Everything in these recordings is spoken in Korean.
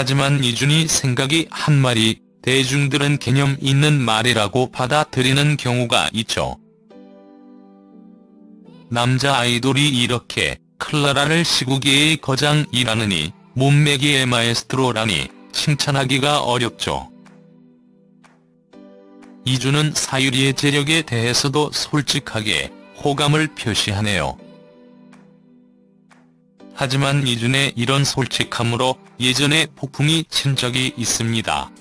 하지만 이준이 생각이 한 말이 대중들은 개념 있는 말이라고 받아들이는 경우가 있죠. 남자 아이돌이 이렇게 클라라를 시국계의 거장이라느니 몸매기의 마에스트로라니 칭찬하기가 어렵죠. 이준은 사유리의 재력에 대해서도 솔직하게 호감을 표시하네요. 하지만 이준의 이런 솔직함으로 예전에 폭풍이 친 적이 있습니다.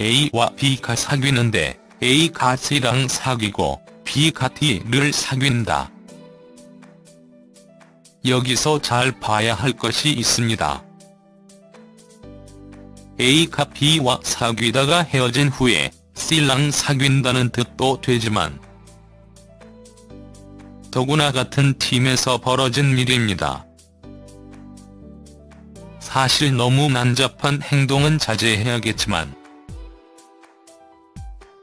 A와 B가 사귀는데 A가 C랑 사귀고 B가 D를 사귄다. 여기서 잘 봐야 할 것이 있습니다. A가 B와 사귀다가 헤어진 후에 C랑 사귄다는 뜻도 되지만 더구나 같은 팀에서 벌어진 일입니다. 사실 너무 난잡한 행동은 자제해야겠지만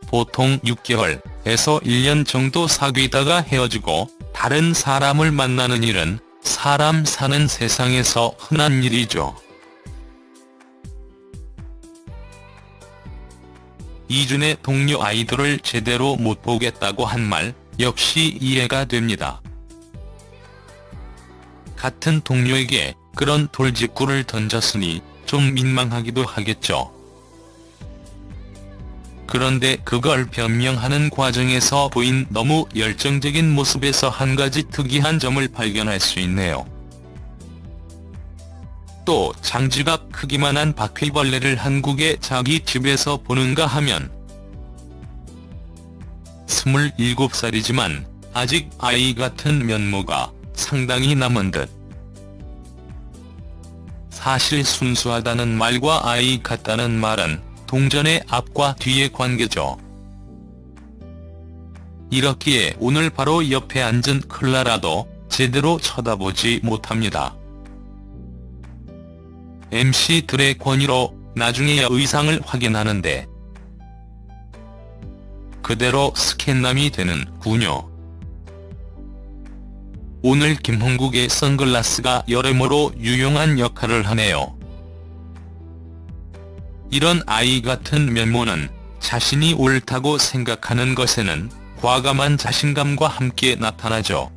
보통 6개월에서 1년 정도 사귀다가 헤어지고 다른 사람을 만나는 일은 사람 사는 세상에서 흔한 일이죠. 이준의 동료 아이돌을 제대로 못 보겠다고 한 말 역시 이해가 됩니다. 같은 동료에게 그런 돌직구를 던졌으니 좀 민망하기도 하겠죠. 그런데 그걸 변명하는 과정에서 보인 너무 열정적인 모습에서 한 가지 특이한 점을 발견할 수 있네요. 또 장지갑 크기만한 바퀴벌레를 한국의 자기 집에서 보는가 하면 27살이지만 아직 아이 같은 면모가 상당히 남은 듯. 사실 순수하다는 말과 아이 같다는 말은 동전의 앞과 뒤의 관계죠. 이렇기에 오늘 바로 옆에 앉은 클라라도 제대로 쳐다보지 못합니다. MC들의 권유로 나중에 의상을 확인하는데 그대로 스캔남이 되는군요. 오늘 김홍국의 선글라스가 여러모로 유용한 역할을 하네요. 이런 아이 같은 면모는 자신이 옳다고 생각하는 것에는 과감한 자신감과 함께 나타나죠.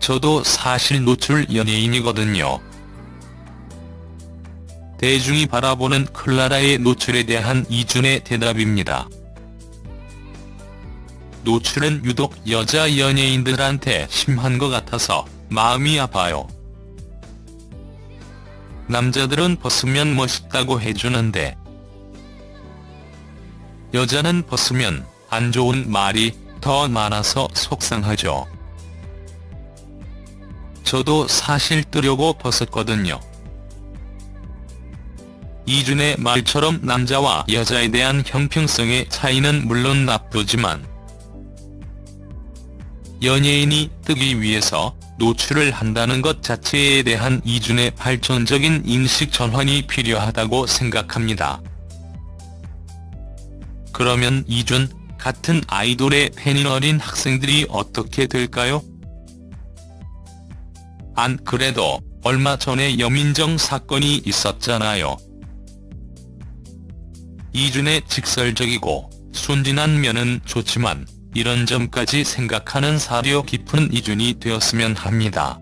저도 사실 노출 연예인이거든요. 대중이 바라보는 클라라의 노출에 대한 이준의 대답입니다. 노출은 유독 여자 연예인들한테 심한 것 같아서 마음이 아파요. 남자들은 벗으면 멋있다고 해주는데 여자는 벗으면 안 좋은 말이 더 많아서 속상하죠. 저도 사실 뜨려고 벗었거든요. 이준의 말처럼 남자와 여자에 대한 형평성의 차이는 물론 나쁘지만 연예인이 뜨기 위해서 노출을 한다는 것 자체에 대한 이준의 발전적인 인식 전환이 필요하다고 생각합니다. 그러면 이준 같은 아이돌의 팬인 어린 학생들이 어떻게 될까요? 안 그래도 얼마 전에 여민정 사건이 있었잖아요. 이준의 직설적이고 순진한 면은 좋지만 이런 점까지 생각하는 사려 깊은 이준이 되었으면 합니다.